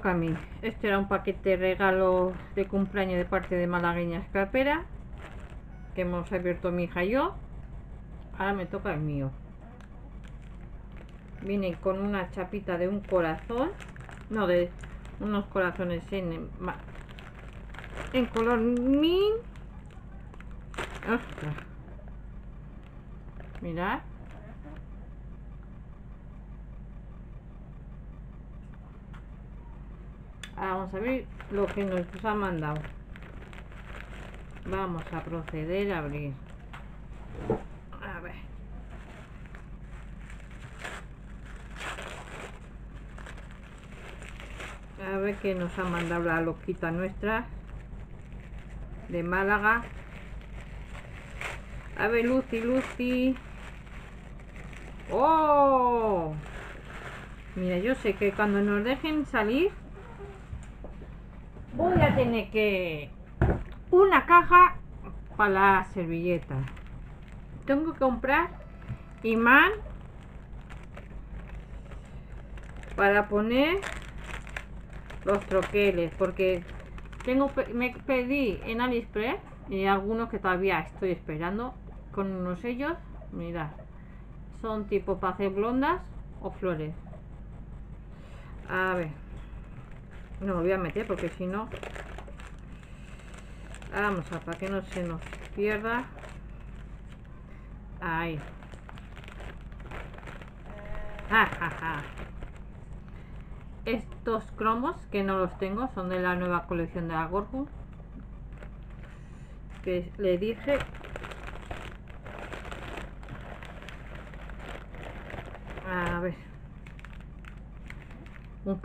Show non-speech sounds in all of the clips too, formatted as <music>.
toca a mí. Este era un paquete regalo de cumpleaños de parte de Malagueña Escapera. Que hemos abierto mi hija y yo. Ahora me toca el mío. Viene con una chapita de un corazón. No, de unos corazones en, en color min. Ostras. Mirad. Vamos a ver lo que nos ha mandado. Vamos a proceder a abrir. A ver. A ver qué nos ha mandado la loquita nuestra de Málaga. A ver, Lucy, Lucy. ¡Oh! Mira, yo sé que cuando nos dejen salir voy a tener que una caja para la servilleta. Tengo que comprar imán para poner los troqueles porque tengo me pedí en Aliexpress y algunos que todavía estoy esperando con unos sellos. Mira son tipo para hacer blondas o flores. A ver no lo voy a meter porque si no vamos a para que no se nos pierda. Ahí. Estos cromos que no los tengo son de la nueva colección de la que le dije a ver un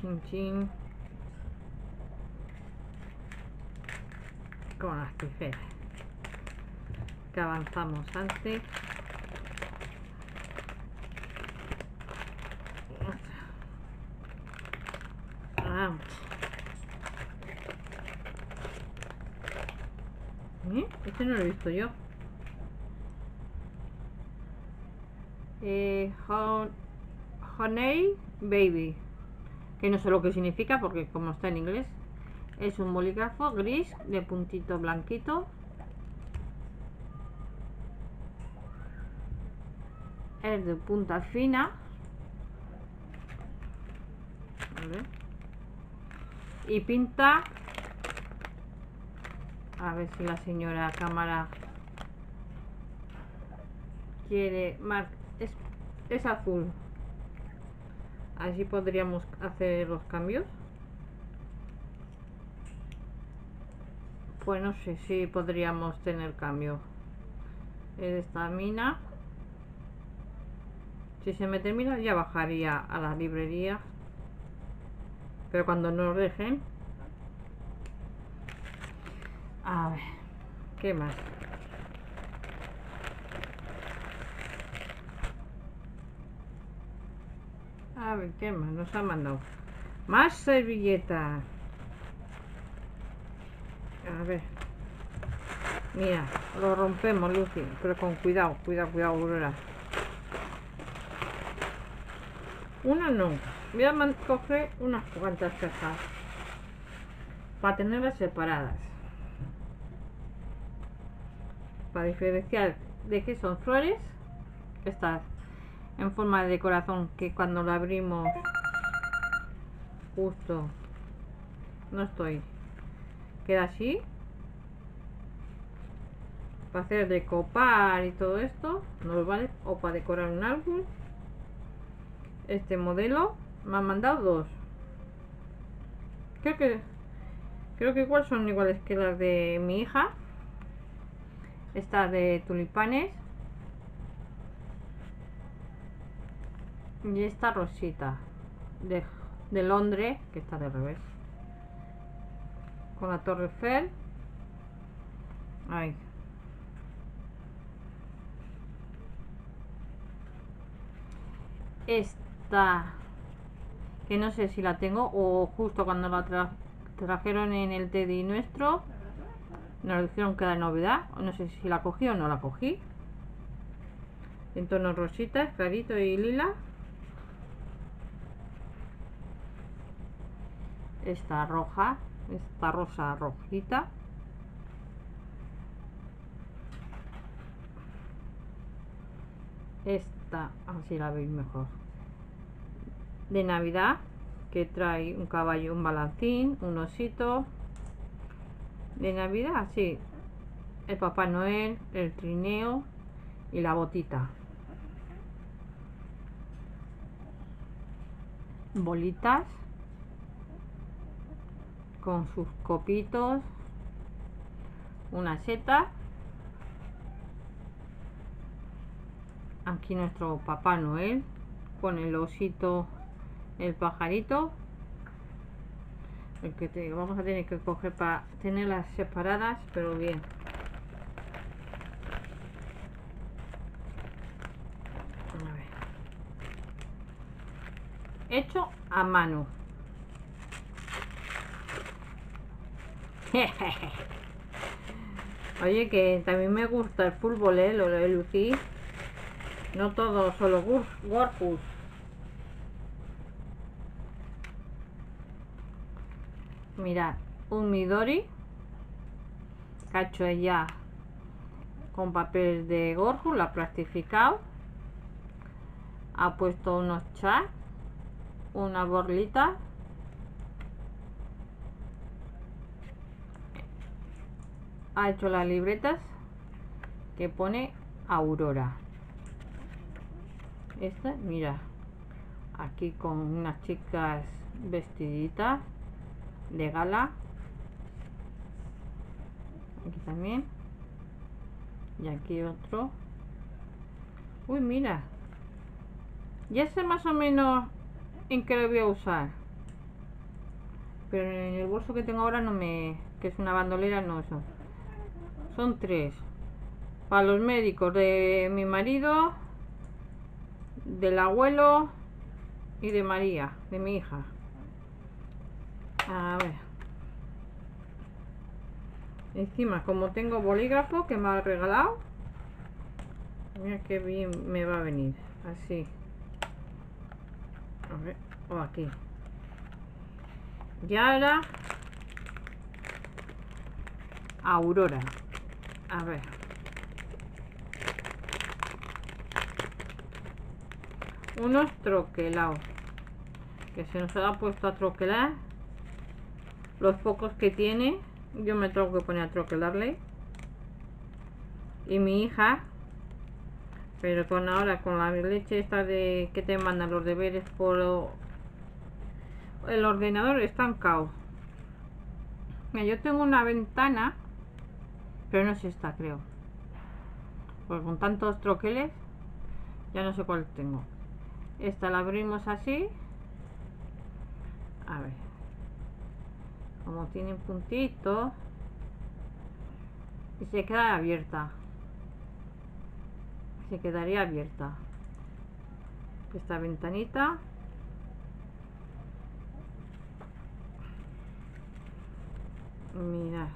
Chin chin. Con las tijeras. Que avanzamos antes. ¿Eh? Este no lo he visto yo. Eh, honey Baby que no sé lo que significa porque como está en inglés es un bolígrafo gris de puntito blanquito. Es de punta fina. Y pinta a ver si la señora cámara quiere es, es azul así podríamos hacer los cambios. Pues no sé si podríamos tener cambio. Esta mina. Si se me termina ya bajaría a la librería. Pero cuando nos dejen. A ver qué más A ver, ¿qué más nos ha mandado? Más servilletas. A ver. Mira, lo rompemos, Lucy. Pero con cuidado, cuidado, cuidado, Aurora. Una no. Voy a coger unas cuantas cajas. Para tenerlas separadas. Para diferenciar de qué son flores. Estas en forma de corazón que cuando lo abrimos justo no estoy. Queda así. Para hacer de copar y todo esto nos vale o para decorar un álbum este modelo me han mandado dos. Creo que creo que igual son iguales que las de mi hija. Esta de tulipanes y esta rosita de, de Londres que está de revés. Con la Torre Eiffel. Ahí. Esta que no sé si la tengo o justo cuando la trajeron en el Teddy nuestro nos dijeron que era novedad. No sé si la cogí o no la cogí. En tono rosita, clarito y lila esta roja esta rosa rojita. Esta así la veis mejor. De navidad que trae un caballo un balancín un osito. De navidad sí el papá noel el trineo y la botita. Bolitas con sus copitos una seta. Aquí nuestro papá noel con el osito el pajarito. El que te, vamos a tener que coger para tenerlas separadas pero bien. Hecho a mano <laughs> oye que también me gusta el fútbol ¿eh? lo de Lucy. No todo solo Warpus mirad un Midori cacho ella con papel de Gorhu, la ha plastificado. Ha puesto unos chats una borlita ha hecho las libretas que pone Aurora. Esta mira aquí con unas chicas vestiditas de gala. Aquí también. Y aquí otro. Uy mira. Ya sé más o menos en qué lo voy a usar. Pero en el bolso que tengo ahora no me que es una bandolera no eso son tres. Para los médicos de mi marido del abuelo y de María de mi hija. A ver. Encima como tengo bolígrafo que me ha regalado mira qué bien me va a venir. Así. A ver, o aquí. Y ahora Aurora a ver. Unos troquelados que se nos ha puesto a troquelar. Los pocos que tiene yo me tengo que poner a troquelarle. Y mi hija pero con ahora con la leche esta de que te mandan los deberes por el ordenador está en caos. Yo tengo una ventana pero no es esta creo. Pues con tantos troqueles ya no sé cuál tengo. Esta la abrimos así. A ver. Como tiene puntito. Y se queda abierta. Se quedaría abierta. Esta ventanita. Mira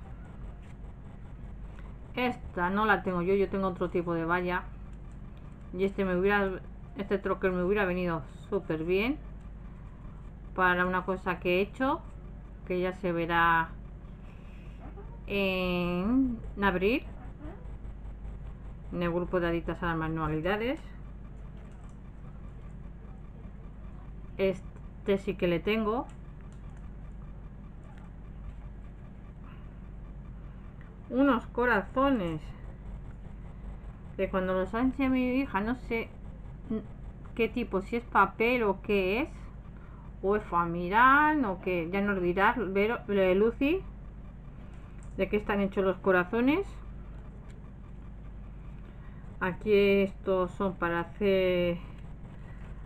esta no la tengo yo yo tengo otro tipo de valla. Y este me hubiera este troquel me hubiera venido súper bien para una cosa que he hecho que ya se verá en abril en el grupo de adictas a las manualidades. Este sí que le tengo unos corazones. Que cuando los anche mi hija no sé qué tipo si es papel o qué es o es familiar o que ya nos dirás Vero, Lucy de qué están hechos los corazones aquí estos son para hacer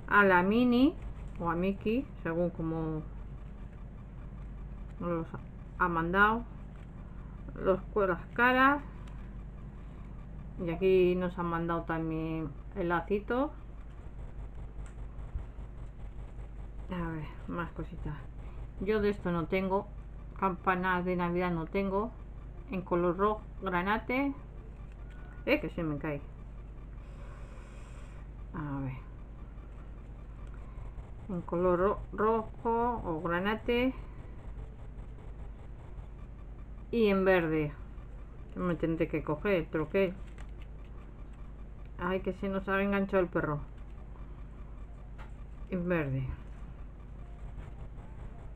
a la mini o a Mickey según como nos los ha mandado los las caras. Y aquí nos han mandado también el lacito a ver más cositas. Yo de esto no tengo campanas de navidad no tengo en color rojo granate. Eh que se me cae. A ver. En color rojo o granate y en verde. Me tendré que coger el troquel. Ay, que se nos ha enganchado el perro. En verde.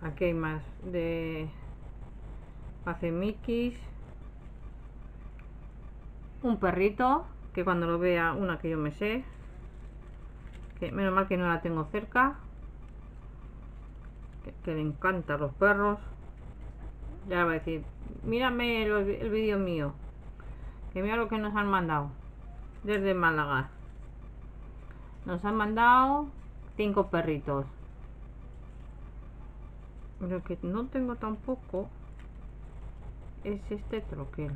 Aquí hay más de hace Mikis. Un perrito que cuando lo vea una que yo me sé. Que menos mal que no la tengo cerca. Que, le encantan los perros. Ya va a decir, mírame el, vídeo mío. Que mira lo que nos han mandado. Desde Málaga. Nos han mandado cinco perritos. Lo que no tengo tampoco es este troquel.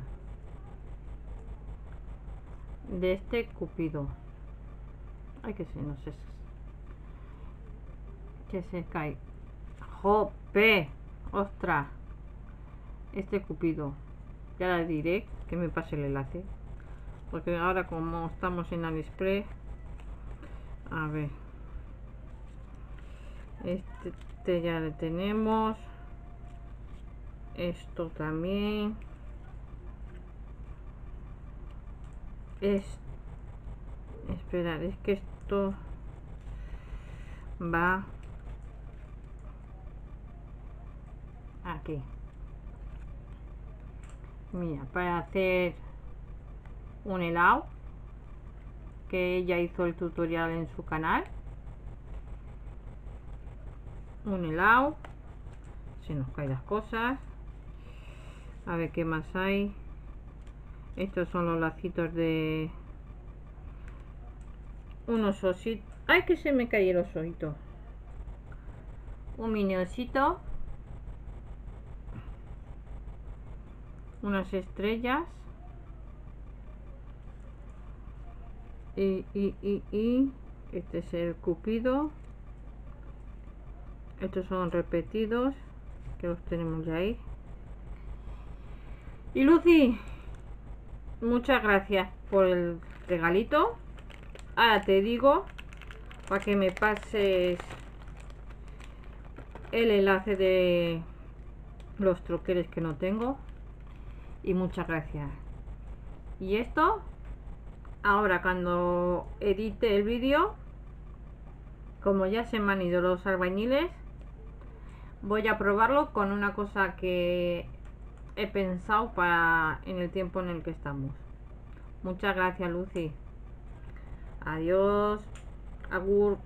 De este cupido. Ay, que se nos es. Que se cae. ¡Jope! ¡Ostras! Este cupido. Ya le diré que me pase el enlace. Porque ahora como estamos en AliExpress. A ver. Este, este ya le tenemos. Esto también. Es. Esperar, es que esto va aquí. Mira, para hacer un helado que ella hizo el tutorial en su canal. Un helado. Se nos caen las cosas. A ver qué más hay. Estos son los lacitos de unos ositos. ¡Ay, que se me cayeron los ositos! Un mini osito unas estrellas. Y, y, y, y este es el cupido. Estos son repetidos que los tenemos ya ahí. Y Lucy muchas gracias por el regalito. Ahora te digo para que me pases el enlace de los troqueles que no tengo y muchas gracias. Y esto, ahora cuando edite el vídeo, como ya se me han ido los albañiles, voy a probarlo con una cosa que he pensado para en el tiempo en el que estamos. Muchas gracias, Lucy. Adiós. Agur.